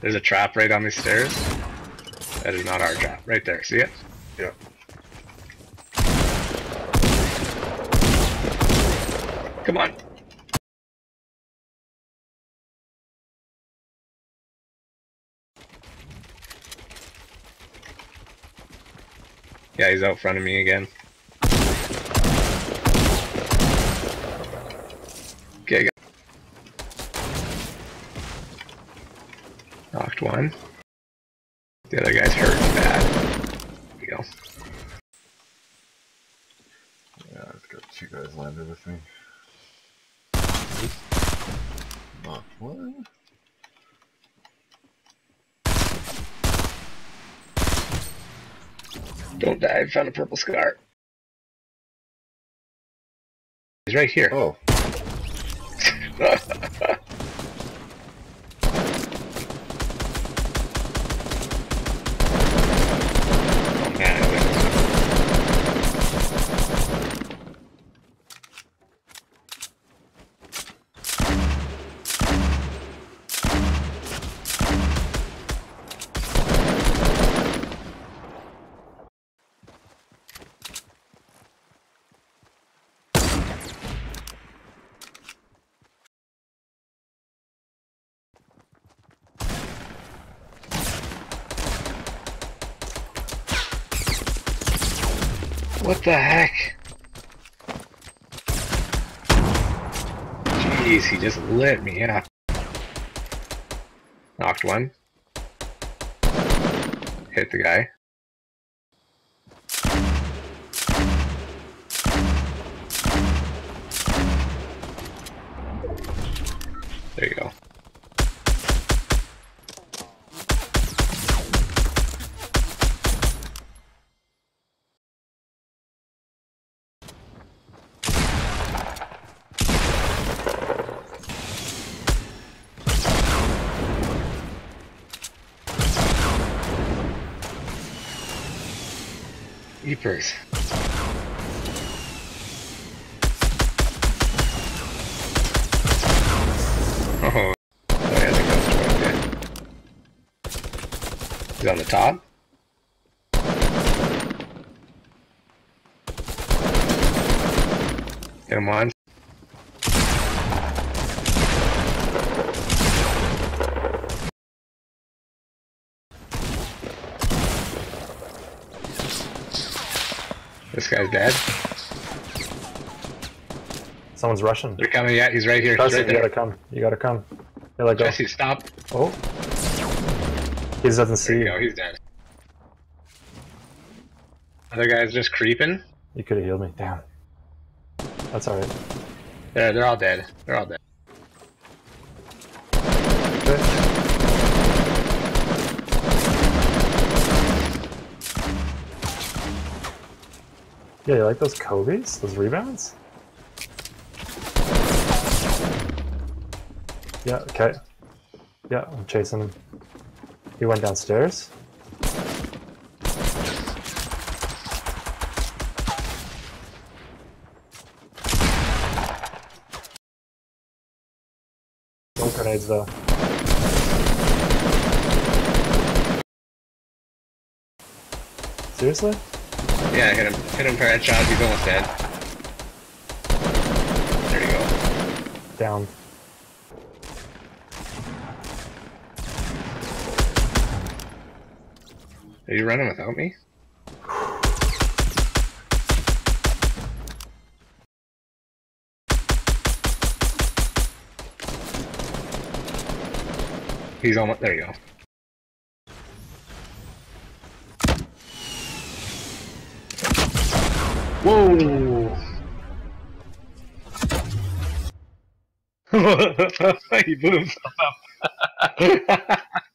There's a trap right on these stairs. That is not our trap. Right there. See it? Yeah. Come on. Yeah, he's out front of me again. Okay, got- knocked one. The other guy's hurt bad. There we go. Yeah, I've got two guys landed with me. Not one. Don't die, I found a purple scar. He's right here. Oh man, I went- What the heck? Jeez, he just lit me up. Knocked one. Hit the guy. There you go. Eepers. Oh, oh yeah. He's on the top. Him on. This guy's dead. Someone's rushing. They're coming. Yeah, he's right here. Jesse, right you gotta come. You gotta come. You let go. Jesse, stop. Oh. He doesn't There see you go. He's dead. Other guy's just creeping. You could have healed me. Damn. That's alright. They're they're all dead. They're all dead. Yeah, you like those Kobe's? Those rebounds? Yeah, okay. Yeah, I'm chasing him. He went downstairs. No grenades though. Seriously? Yeah, hit him. Hit him for a headshot. He's almost dead. There you go. Down. Are you running without me? He's almost there. You go. Whoa! he blew himself up.